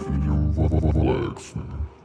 filho, vai,